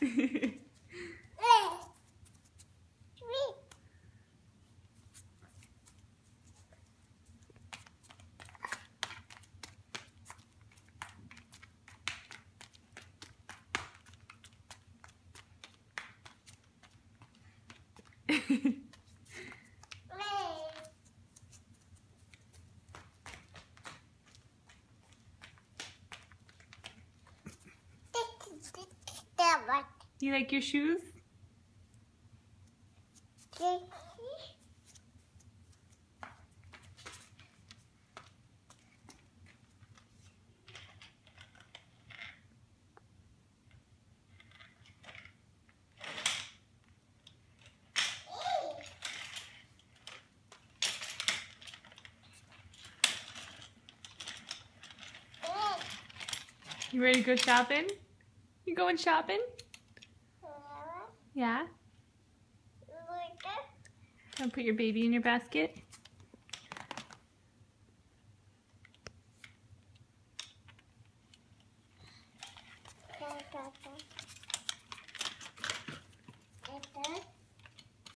Hehehe you like your shoes? You ready to go shopping? You going shopping? Yeah? Gonna put your baby in your basket?